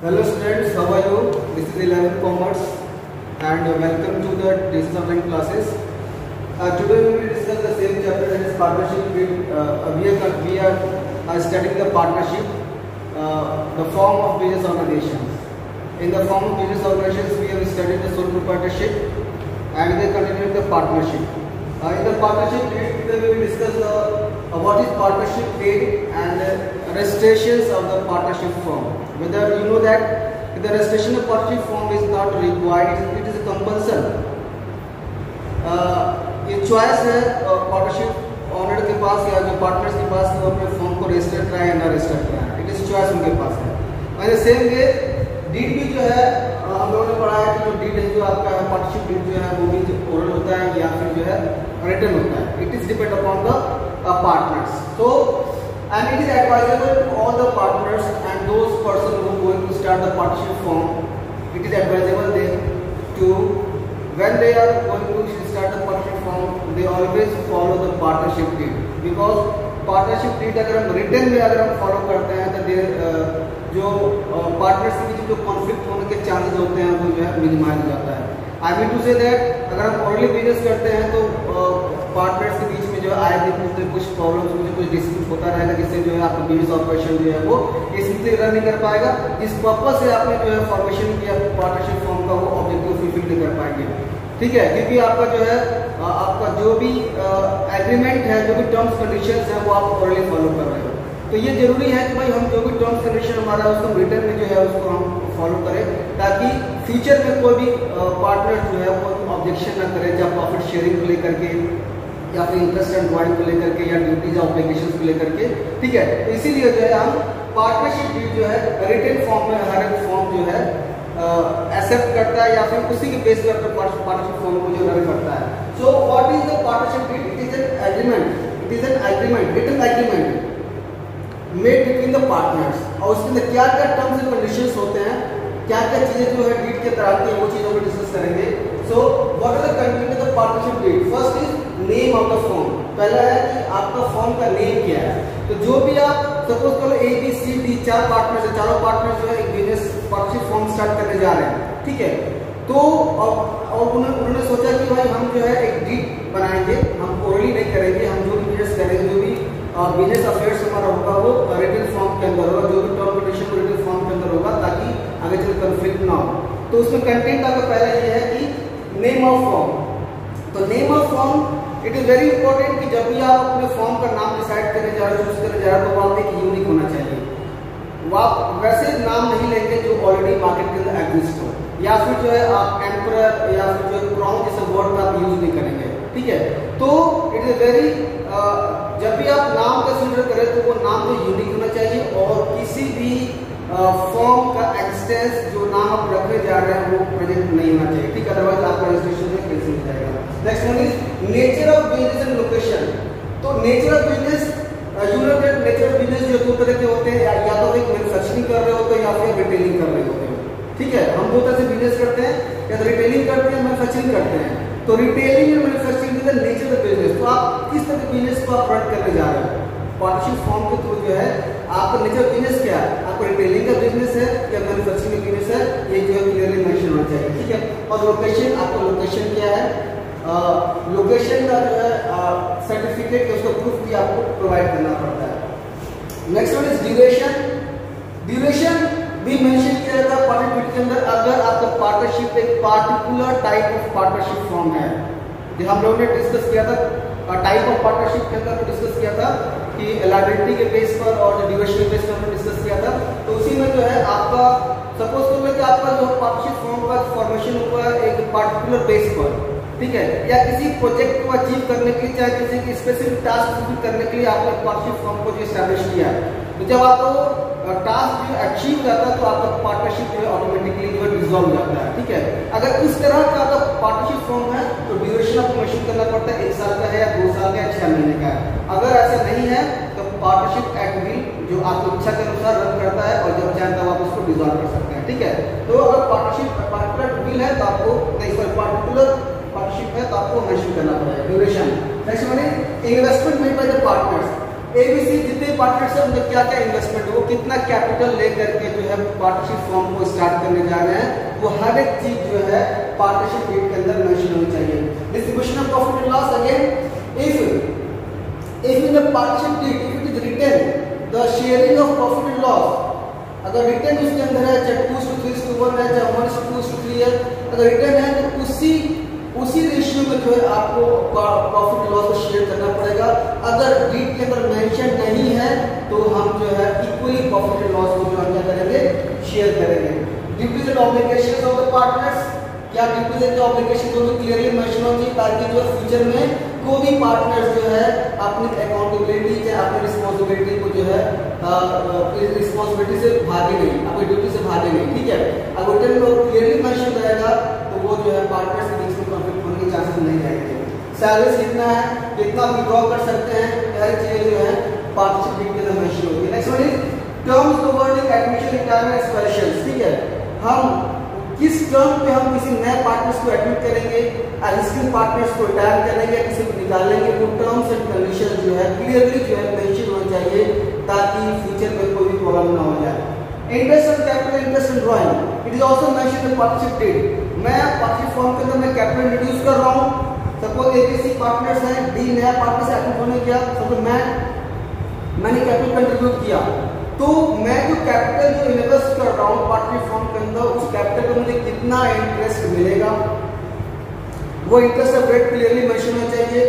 Hello students, how are you? This is 11th Commerce and welcome to the distance online classes. Uh, today we will discuss the same chapter that is partnership with, uh, we are, we are uh, studying the partnership, uh, the form of business organizations. In the form of business organizations we have studied the sole proprietorship and they continue the partnership. Uh, in the partnership today we will discuss uh, what is partnership deed and registrations of the partnership form. Whether you know that the registration of partnership form is not required, it is a compulsion. ये choice है partnership owner के पास या जो partners के पास वो अपने form को रजिस्टर कराए या ना रजिस्टर कराए इट इज़ चॉइस उनके पास है और सेम वे डीड भी जो है हम लोगों ने पढ़ा है कि जो डीड है जो आपका पार्टनरशिप डीड जो है वो भी ओरल होता है या फिर जो है रिटर्न होता है it is depend upon the partners तो and it is advisable to all the partners and those persons who going to start the partnership form it is advisable them to when they are going to start the partnership form they always follow the partnership deed because partnership deed अगर हम written में अगर हम follow करते हैं तो देर जो के बीच जो कॉन्फ्लिक्ट होने के चांसेस होते हैं वो जो है मिनिमाइज हो जाता है I mean to say that अगर हम ऑलरेडी बिज़नेस करते हैं तो पार्टनर्स के बीच में जो आए दिन कुछ कुछ प्रॉब्लम्स मुझे कुछ डिस्प्यूट होता रहेगा, जिससे जो है आपका बिज़नेस ऑपरेशन जो है वो स्मूथली रन नहीं कर पाएगा जिस पर्पज से आपने जो है फॉर्मेशन किया पार्टनरशिप फॉर्म का वो ऑब्जेक्टिव फुलफिल नहीं कर पाएँगे। ठीक है? क्योंकि आपका जो है आपका जो भी एग्रीमेंट है, जो भी टर्म्स कंडीशन है, वो आप ऑलरेडी फॉलो कर रहे हो। तो ये ज़रूरी है कि भाई हम जो भी टर्म्स कंडीशन हमारा उसको रिटर्न में जो है, उसको हम फॉलो करें, ताकि फ्यूचर में कोई भी पार्टनर जो है, वो ऑब्जेक्शन ना करे या प्रॉफिट शेयरिंग को लेकर के या फिर इंटरेस्ट एंड ड्रॉइंग को लेकर के या ड्यूटीज़ ऑब्लिगेशन को लेकर के, ठीक है? तो इसीलिए जो है हम पार्टनरशिप डीड जो है रिटर्न फॉर्म में हर एक फॉर्म जो है एक्सेप्ट करता है या फिर उसी के बेस पर पार्टनरशिप फॉर्म को जो रन करता है। So what is the partnership deed it is an agreement it is an agreement return agreement made between the partners और उसके अंदर क्या क्या टर्म्स एंड कंडीशंस होते हैं, क्या क्या चीज़ें जो है डीड के तरह आती वो चीज़ों को डिस्कस करेंगे। So what are the content of the partnership deed first is name of the firm पहला है कि आपका फॉर्म का नेम क्या है? तो जो भी आप सपोज़ करो ए बी सी डी चार पार्टनर्स है चारों पार्टनर्स जो है एक बिज़नेस पार्टनरशिप फॉर्म स्टार्ट करने जा रहे हैं। ठीक है? तो और उन्होंने सोचा कि भाई हम जो है एक डीड बनाएँगे। हम ओरली नहीं करेंगे। हम जो भी बिज़नेस करेंगे, जो भी बिज़नेस अफेयर्स हमारा होगा, वो रिटर्न फॉर्म के अंदर होगा। जो भी टर्म कंडीशन रिटर्न फॉर्म के अंदर होगा, ताकि आगे चल कंफ्लिक्ट ना हो। तो उसमें कंटेंट आपका पहला ये है कि नेम ऑफ़ फॉर्म तो name of firm it is very important कि जब भी आप अपने फॉर्म का नाम डिसाइड करने जा रहे हो चूज़ करने जा रहे हो तो वहाँ एक यूनिक होना चाहिए। वो आप वैसे नाम नहीं लेंगे जो ऑलरेडी मार्केट के अंदर एग्जिस्ट हो। या फिर जो है आप एम्पर या फिर जो क्राउन जैसे वर्ड का आप यूज़ नहीं करेंगे। ठीक है? तो इट इज़ वेरी जब भी आप नाम कंसिडर करें तो वो नाम तो यूनिक होना चाहिए और किसी भी फॉर्म का एक्सटेंस जो नाम आप रखने जा रहे हैं, वो प्रेजेंट नहीं होना चाहिए। ठीक अदरवाइज़ आपका रजिस्ट्रेशन में कैंसिल हो जाएगा। Next one is nature of business and location तो nature of business you nature of business जो दो तरह के होते हैं, या या तो एक मैन्युफैक्चरिंग कर रहे होते हैं, या फिर रिटेलिंग कर रहे होते हैं। ठीक है, हम दो तरह से बिज़नेस करते हैं, या तो रिटेलिंग करते हैं मैन्युफैक्चरिंग करते हैं। तो retailing and the nature of business तो आप किस तरह के बिज़नेस को आप रन करने जा रहे हो? पार्टनरशिप फॉर्म के थ्रू जो है, आपका नेचर बिज़नेस क्या है? आपका रिटेलिंग का बिज़नेस है या मैन्युफैक्चरिंग का बिज़नेस है? ये जो है क्लियरली मेंशन होना चाहिए, ठीक है? और लोकेशन आपका लोकेशन क्या है? लोकेशन का जो है सर्टिफिकेट उसका प्रूफ भी आपको प्रोवाइड करना पड़ता है। Next one is duration duration भी मेंशन किया जाता है पार्टनरशिप के अंदर, अगर आपका पार्टनरशिप एक particular type of partnership firm है। हम लोगों ने डिस्कस किया था टाइप ऑफ़ पार्टनरशिप के अंदर डिस्कस किया था कि लाइबिलिटी के बेस पर और के बेस पर हमने डिस्कस किया था तो उसी में जो है आपका सपोज़ करो कि आपका जो पार्टनरशिप फॉर्म का फॉर्मेशन हुआ एक पार्टिकुलर बेस पर, ठीक है? या किसी प्रोजेक्ट को अचीव करने के लिए, चाहे किसी की स्पेसिफिक टास्क फुलफिल करने के लिए आपने पार्टनरशिप फॉर्म को जो स्टैब्लिश किया तो जब आपको टास्क जो अचीव जाता है तो आपका पार्टनरशिप जो है ऑटोमेटिकली जो है डिजॉल्व जाता है, ठीक है? अगर इस तरह का आपका पार्टनरशिप फॉर्म है तो ड्यूरेशन आपको मेंशन करना पड़ता है, एक साल का है या दो साल का या छह महीने का है। अगर ऐसा नहीं है तो पार्टनरशिप एक्ट विल जो आपकी इच्छा के अनुसार रन करता है और जब चाहे तब आप उसको डिजॉल्व कर सकते हैं, ठीक है? तो अगर पार्टनरशिप पार्टिकुलर विल है तो आपको नहीं सर पार्टिकुलर पार्टनरशिप है तो आपको मेंशन करना पड़ेगा duration next is investment made by the partners ABC जितने पार्टनर्स हैं उनका क्या क्या इन्वेस्टमेंट वो कितना कैपिटल लेकर के जो है पार्टनरशिप फॉर्म को स्टार्ट करने जा रहे हैं, वो हर एक चीज़ जो है पार्टनरशिप डीड के अंदर मेंशन होनी चाहिए. Distribution of profit and loss again if if in the partnership deed if it is written the sharing of profit and loss अगर रिटर्न उसके अंदर है, चाहे two two three two one है, चाहे वन टू टू थ्री है, अगर return है तो उसी उसी रेशियो में जो है आपको प्रॉफिट लॉस को शेयर करना पड़ेगा। अगर डीट के अंदर मेंशन नहीं है तो हम जो है इक्वली प्रॉफिट एंड लॉस को जो हम क्या करेंगे शेयर करेंगे। Duties and obligations of the partners क्या ड्यूटीज़ एंड ऑब्लिगेशन दोनों क्लियरली मेंशन चाहिए ताकि जो फ्यूचर में कोई भी पार्टनर्स जो है, अपनी अकाउंटेबिलिटी या अपनी रिस्पॉन्सिबिलिटी को जो है रिस्पॉन्सिबिलिटी से भागे नहीं, अपनी ड्यूटी से भागे नहीं, ठीक है? अगर रिटर्न क्लियरली मेंशन रहेगा तो वो जो है पार्टनर्स के बीच में कॉन्फ्लिक्ट होने के चांसेस नहीं रहेंगे। सैलरीज कितना है? कितना विड्रॉ कर सकते हैं? सारी चीज़ें जो है पार्टनरशिप के अंदर मेंशन होगी। Next one is terms governing admission retirement expulsions ठीक है? हम किस टर्म पे हम किसी नए पार्टनर्स को एडमिट करेंगे एग्जिस्टिंग पार्टनर्स को रिटायर करेंगे, किसी को निकालेंगे वो टर्म्स एंड कंडीशन जो है क्लियरली जो है मेंशन होना चाहिए, ताकि फ्यूचर में कोई भी प्रॉब्लम ना हो जाए। Interest on capital interest in drawing it is also mention partnership deed मैं पार्टनरशिप फॉर्म के अंदर मैं कैपिटल रिड्यूस कर रहा हूँ। सपोज़ एबीसी पार्टनर्स हैं डी नया पार्टनर से होने गया। सपोज़ मैं, मैंने कैपिटल कंट्रीब्यूट किया। तो मैं जो कैपिटल जो इन्वेस्ट कर रहा हूँ पार्टनरशिप फॉर्म के अंदर उस कैपिटल पे मुझे कितना इंटरेस्ट मिलेगा? वो इंटरेस्ट रेट क्लियरली मेंशन होना चाहिए।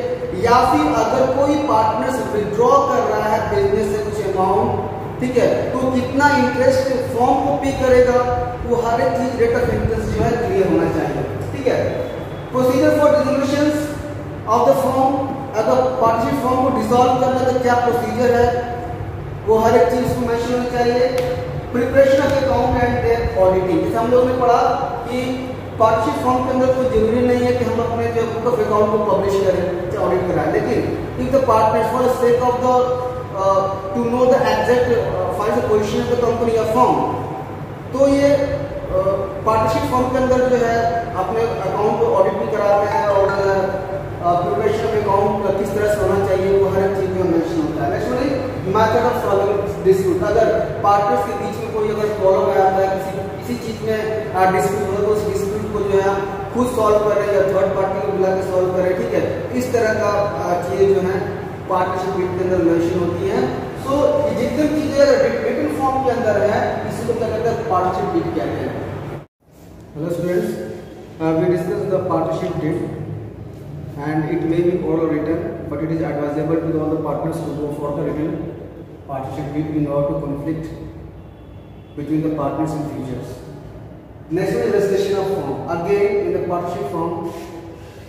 या फिर अगर कोई पार्टनर विड्रॉ कर रहा है बिज़नेस से कुछ अमाउंट ठीक है तो कितना इंटरेस्ट फॉर्म को पे करेगा? वो हर एक चीज़ रेट ऑफ़ इंटरेस्ट जो है क्लियर होना चाहिए, ठीक है? Procedure for dissolution of the firm अगर पार्टनरशिप फॉर्म को डिसॉल्व करना तो क्या प्रोसीजर है? वो हर एक चीज़ को मेंशन होना चाहिए। Preparation of account and their auditing जैसे हम लोगों ने पढ़ा कि पार्टनरशिप फॉर्म के अंदर कोई ज़रूरी नहीं है कि हम अपने जो बुक ऑफ़ अकाउंट को पब्लिश करें ऑडिट कराएँ। लेकिन if the partner for the sake of the the exact uh, find the position of the company or firm तो ये पार्टनरशिप uh, फर्म के अंदर जो है अपने अकाउंट को ऑडिट भी कराते हैं और प्रिपरेशन ऑफ़ अकाउंट किस तरह से होना चाहिए वो हर एक चीज़ में मेंशन होता है next method of solving dispute अगर पार्टनर्स के बीच में कोई अगर प्रॉब्लम आ जाता है किसी किसी चीज़ में डिस्प्यूट होता तो उस डिस्प्यूट को जो है खुद सॉल्व करें या थर्ड पार्टी को बुला के सॉल्व करें ठीक है? इस तरह का चीज़ें जो है पार्टनरशिप के अंदर मेंशन होती है। सो so, जितनी चीज़ें रिटन फॉर्म के अंदर है इसी को क्या कहते हैं? पार्टनरशिप बिट कहते हैं। Hello students we discuss the partnership deed and it may be oral or written but it is advisable to all the partners to go for the written partnership in order to conflict between the partners in futures next is registration of form again in the partnership form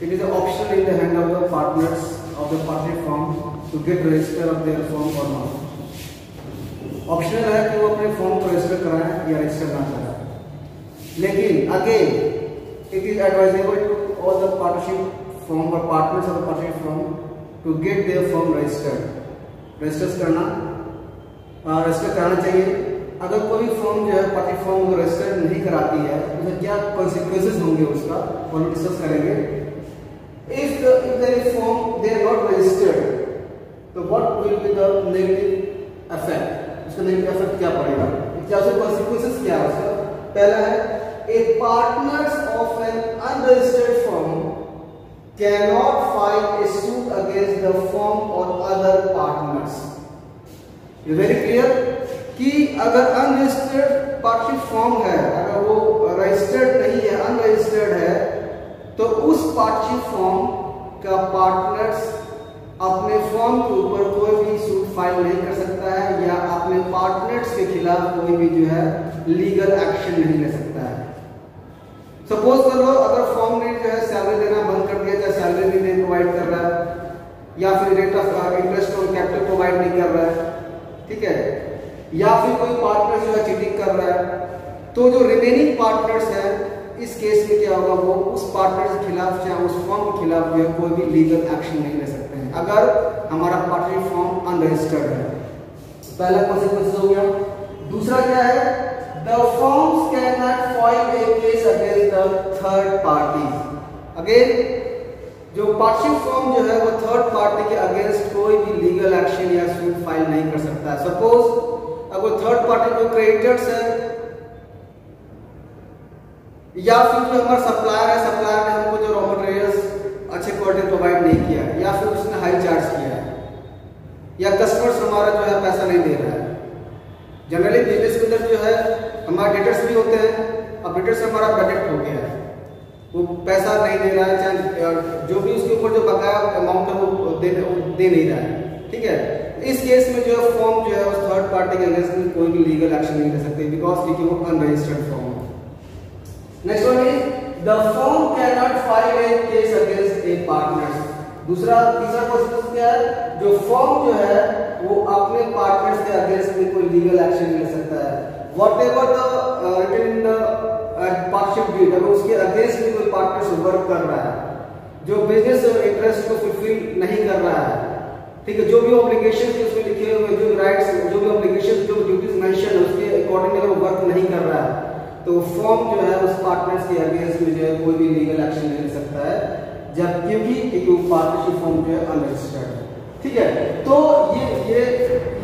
it is optional in the hand of the partners of the party firm to get register of their firm or not. Optional है कि वो अपने form को register कराएँ या register ना कराएँ लेकिन again it is advisable to all the partnership firm और partners of the partnership firm to get their firm registered register करना रजिस्टर कराना चाहिए। अगर कोई फॉर्म जो है पार्टी फॉर्म रजिस्टर नहीं कराती है तो क्या कॉन्सिक्वेंसेज होंगे उसका? वो डिस्कस करेंगे। The, if there is form, they are not registered, so what will be the negative effect? उसका नेगेटिव इफ़ेक्ट क्या पड़ेगा? क्या उसके कॉन्सिक्वेंसेस क्या है उसका? पहला है a partners of an unregistered firm cannot file a suit against the firm or other partners. ये वेरी क्लियर कि अगर अनरजिस्टर्ड पार्टनरशिप फॉर्म है, अगर वो रजिस्टर्ड नहीं है अनरजिस्टर्ड है तो उस पार्टनरशिप फॉर्म का पार्टनर्स अपने फॉर्म के ऊपर कोई भी सूट फ़ाइल नहीं कर सकता है, या अपने पार्टनर्स के खिलाफ कोई भी जो है लीगल एक्शन नहीं ले सकता है। सपोज़ कर अगर फॉर्म ने जो है सैलरी देना बंद कर दिया, चाहे सैलरी नहीं प्रोवाइड कर रहा है, या फिर रेट ऑफ़ इंटरेस्ट और कैपिटल प्रोवाइड नहीं कर रहा है ठीक है? या फिर कोई पार्टनर जो है चीटिंग कर रहा है तो जो रिमेनिंग पार्टनर्स हैं, इस केस में क्या होगा, वो उस पार्टनर के खिलाफ चाहे उस फॉर्म के खिलाफ जो है कोई भी लीगल एक्शन नहीं ले सकते हैं। अगर हमारा पार्टनर फॉर्म अनरजिस्टर्ड है, पहला कॉन्सिक्वेंस हो गया। दूसरा क्या है? The firms can not file a case against the third party again जो पार्टशिप फॉर्म जो है वो थर्ड पार्टी के अगेंस्ट कोई भी लीगल एक्शन या सूट फ़ाइल नहीं कर सकता। है सपोज़ अगर थर्ड पार्टी कोई क्रेडिटर्स है, या फिर जो हमारा सप्लायर है सप्लायर ने हमको जो रॉ मटेरियल्स अच्छे क्वालिटी प्रोवाइड नहीं किया, या फिर उसने हाई चार्ज किया है, या कस्टमर्स हमारा जो है पैसा नहीं दे रहा है। जनरली बिज़नेस के अंदर जो है, हमारे डेटर्स भी होते हैं, अब डेटर्स हमारा बजट हो गया है। वो पैसा नहीं दे रहा है चाहे जो भी उसके ऊपर जो बकाया अमाउंट है वो दे, दे नहीं रहा है। ठीक है? इस केस में जो है फॉर्म जो है उस थर्ड पार्टी के अगेंस्ट में कोई भी लीगल एक्शन नहीं ले सकते बिकॉज़ क्योंकि वो अनरजिस्टर्ड फॉर्म है। Next one is the firm can not file a case against a partner दूसरा तीसरा क्वेश्चन क्या है? जो फॉर्म जो है वो अपने पार्टनर्स के अगेंस्ट में कोई लीगल एक्शन ले सकता है। Whatever the written in the partnership deed अगर उसके अगेंस्ट में कोई पार्टनर्स वर्क कर रहा है, जो बिज़नेस इंटरेस्ट को फुलफिल नहीं कर रहा है, ठीक है, जो भी ऑब्लिगेशन उसमें लिखे हुए जो राइट्स जो भी ऑब्लिगेशन जो ड्यूटीज़ मेंशन उसके अकॉर्डिंग अगर वर्क नहीं कर रहा है तो फॉर्म जो है, उस पार्टनर्स के अगेंस्ट में जो है, कोई भी लीगल एक्शन ले सकता है जब क्योंकि वो पार्टनरशिप फॉर्म जो है अनरजिस्टर्ड है। ठीक है तो ये ये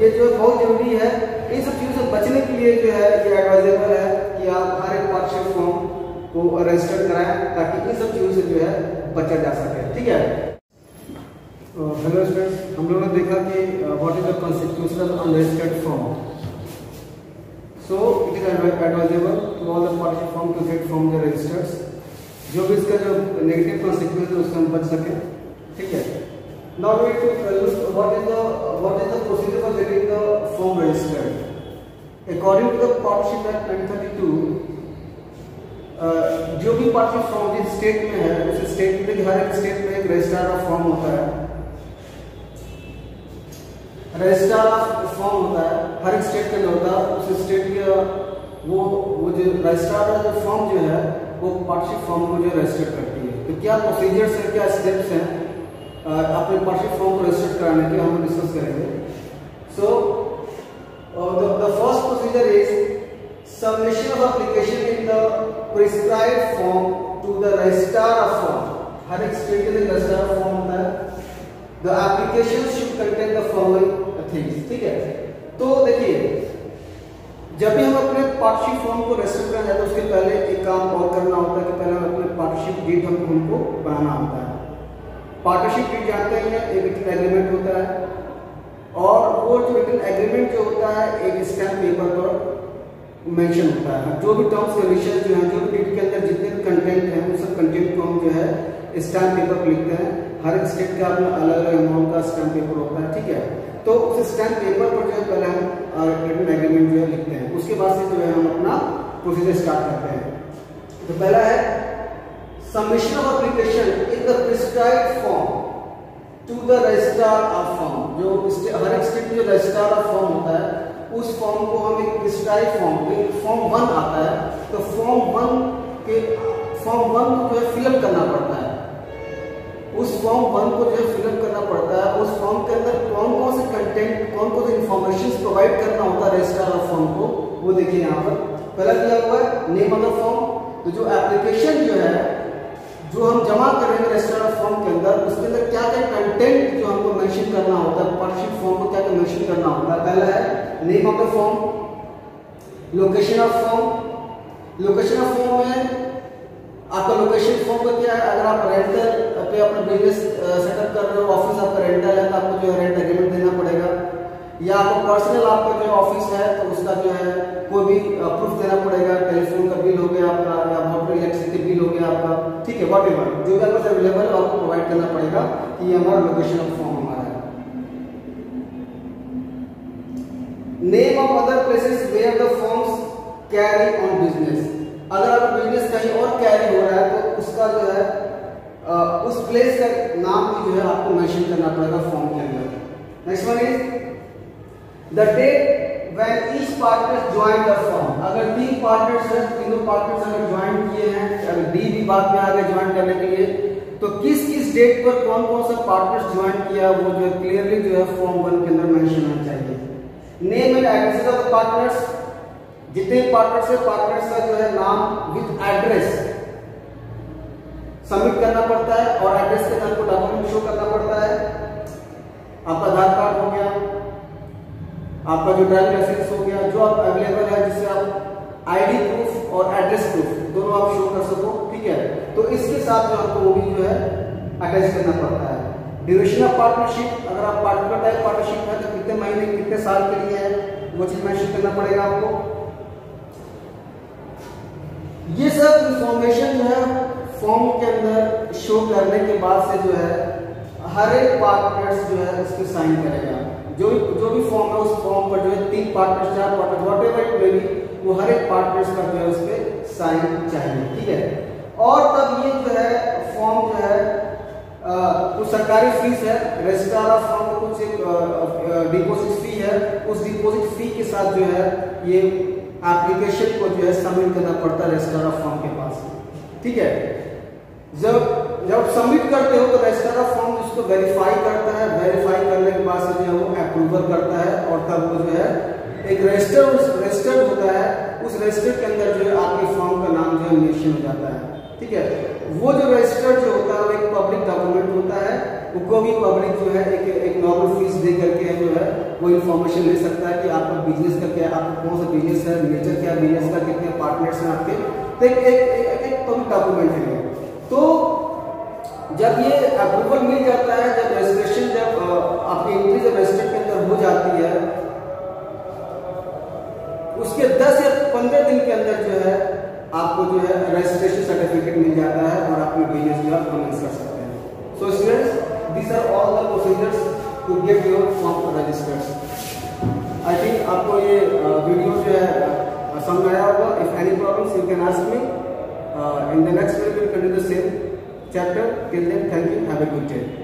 ये जो बहुत ज़रूरी है, इन सब चीज़ों से बचने के लिए जो है, ये एडवाइजेबल है कि आप हर एक पार्टनरशिप फॉर्म को रजिस्टर कराएँ ताकि इन सब चीज़ों से जो है बचा जा सके। ठीक है? हेलो स्टूडेंट्स हम लोगों ने देखा कि what is the constitutional unregistered firm so it is advisable to all the partnership firm to get from the registers जो भी इसका जो नेगेटिव कॉन्सिक्वेंस है, उससे हम बच सके। ठीक है? We to look what is the, what is the procedure for getting the form registered. According to the Partnership Act 1932, uh, जो भी पार्टनरशिप फॉर्म जिस स्टेट में है उस स्टेट में हर एक स्टेट में एक रजिस्ट्रार ऑफ़ फॉर्म होता है। रजिस्ट्रार ऑफ़ फॉर्म होता है हर एक स्टेट के अंदर होता है उस स्टेट के वो वो जो रजिस्ट्रार जो फॉर्म जो है वो पार्टनरशिप फॉर्म को जो रजिस्टर करती है। तो क्या प्रोसीजर्स हैं क्या स्टेप्स हैं अपने पार्टनरशिप फॉर्म को रजिस्टर कराने के हम डिस्कस करेंगे। So the procedure is submission of application in the prescribed form to the registrar of firm हर एक स्टेट के लिए रजिस्ट्रार ऑफ़ फॉर्म होता है। The application should contain the following things ठीक है? तो देखिए, जब भी हम अपने पार्टनरशिप फॉर्म को रजिस्टर करना चाहते हैं, उसके पहले एक काम और करना होता है कि पहले हम अपने पार्टनरशिप डीड हम उनको बनाना होता है। पार्टनरशिप डीड जानते हैं एक एग्रीमेंट होता है? वो जो रिटर्न एग्रीमेंट जो होता है, एक स्टैम्प पेपर पर मेंशन होता है। जो भी टर्म्स कंडीशन जो है, जो भी डीड के अंदर जितने भी कंटेंट हैं उन सब कंटेंट को हम जो है स्टैम्प पेपर पर लिखते हैं। हर एक स्टेट का अपना अलग अलग अमाउंट का स्टैम्प पेपर होता है, ठीक है? तो उस स्टैम्प पेपर पर जो है, पहले हम रिटर्न एग्रीमेंट जो है, लिखते हैं। उसके बाद से जो है, हम अपना प्रोसीजर स्टार्ट करते हैं। तो पहला है, submission of application in the prescribed form. To the registrar of firm जो हर एक स्टेट में जो रजिस्ट्रार ऑफ़ फॉर्म होता है, उस फॉर्म को हम एक प्रिस्क्राइब फॉर्म फॉर्म वन आता है तो फॉर्म वन के फॉर्म वन को जो है फिलअप करना पड़ता है। उस फॉर्म वन को जो है फिलअप करना पड़ता है, उस फॉर्म के अंदर कौन कौन से कंटेंट कौन कौन से इन्फॉर्मेशन प्रोवाइड करना होता है रजिस्ट्रार ऑफ़ फॉर्म को, वो देखिए यहाँ पर। पहला दिया हुआ है? नेम ऑफ़ द फॉर्म तो जो एप्लीकेशन जो है जो हम जमा करेंगे रजिस्टर फॉर्म के अंदर, उसके अंदर क्या क्या कंटेंट जो हमको मेंशन करना होता है पार्टशिप फॉर्म को क्या क्या मेंशन करना होता है? पहला है name of the form location of form location of form में आपका लोकेशन फॉर्म का क्या है? अगर आप रेंटल पे अपना बिज़नेस सेटअप कर रहे हो ऑफ़िस आपका रेंटल है तो आपको जो रेंट एग्रीमेंट देना पड़ेगा। या आपको पर्सनल आपका जो ऑफ़िस है तो उसका जो है, कोई भी प्रूफ देना पड़ेगा टेलीफोन का बिल हो गया आपका, या वाटर इलेक्ट्रिसिटी बिल हो गया आपका, ठीक है वॉट एवर जो भी आपके अवेलेबल है, आपको प्रोवाइड करना पड़ेगा कि ये हमारा लोकेशन ऑफ़ फॉर्म हमारा है। Name of other places where the forms carry on business अगर आपका बिज़नेस कहीं और कैरी हो रहा है तो उसका जो है उस प्लेस का नाम भी जो है, आपको मेंशन करना पड़ेगा फॉर्म के अंदर। Next one is the date when each partner join the firm. अगर तीन पार्टनर्स तीनों पार्टनर्स अगर ज्वाइन किए हैं, अगर डी भी बाद में आगे ज्वाइन करने के लिए तो किस किस डेट पर कौन कौन सा पार्टनर्स ज्वाइन किया, वो जो क्लियरली जो है फॉर्म वन के अंदर मेंशन होना चाहिए। Name and address of the partners जितने पार्टनर्स है पार्टनर्स का जो है नाम विद एड्रेस सबमिट करना पड़ता है, और एड्रेस के साथ को डॉक्यूमेंट शो करना पड़ता है। आपका आधार कार्ड हो गया आपका जो ड्राइविंग लाइसेंस हो गया, जो आप अवेलेबल है, जिससे आप आईडी प्रूफ और एड्रेस प्रूफ दोनों आप शो कर सको, ठीक है? तो इसके साथ जो आपको वो भी जो है अटैच करना पड़ता है। ड्यूरेशन ऑफ़ पार्टनरशिप अगर आप पार्टनर टाइप पार्टनरशिप है तो कितने महीने, कितने साल के लिए है, वो चीज़ मेंशन करना पड़ेगा आपको। ये सब इंफॉर्मेशन जो है फॉर्म के अंदर शो करने के बाद से जो है, हर एक पार्टनर्स जो है, उसके साइन करेगा। जो भी जो भी फॉर्म है, उस फॉर्म पर जो है तीन पार्टनर्स चार partner whatever maybe वो हर एक पार्टनर्स का जो है उस पर साइन चाहिए, ठीक है? और तब ये जो है फॉर्म जो है कुछ सरकारी फ़ीस है रजिस्ट्रार ऑफ़ फॉर्म को कुछ एक डिपॉजिट फ़ी है, उस डिपॉजिट फ़ी के साथ जो है, ये एप्लीकेशन को जो है सबमिट करना पड़ता है रजिस्ट्रार ऑफ़ फॉर्म के पास, ठीक है? जब जब सबमिट करते हो तो उसको वेरीफाई करता है वेरीफाई करने के बाद से जो है वो अप्रूवल करता है और तब वो जो है एक रजिस्टर रजिस्टर होता है। उस रजिस्टर के अंदर जो है आपके फॉर्म का नाम जो है मेंशन हो जाता है। ठीक है? वो जो रजिस्टर जो होता है, वो एक पब्लिक डॉक्यूमेंट होता है। वो भी पब्लिक जो है एक एक नॉर्मल फ़ीस दे करके जो है वो इन्फॉर्मेशन ले सकता है कि आपका बिज़नेस का क्या, आपका कौन सा बिज़नेस है नेचर क्या बिज़नेस का कितने पार्टनर्स हैं आपके। तो एक पब्लिक डॉक्यूमेंट है। तो जब ये अप्रूवल मिल जाता है जब रजिस्ट्रेशन जब आपकी एंट्री जब रजिस्टर के अंदर हो जाती है उसके 10 या 15 दिन के अंदर जो है आपको जो है रजिस्ट्रेशन सर्टिफिकेट मिल जाता है और अपनी बिज़नेस जो है कमेंस कर सकते हैं। So students these are all the procedures to get your form registered I think आपको ये वीडियो जो है समझ आया होगा। If any problems you can ask me next video, we will continue the same. Chapter. Till then, thank you. Have a good day.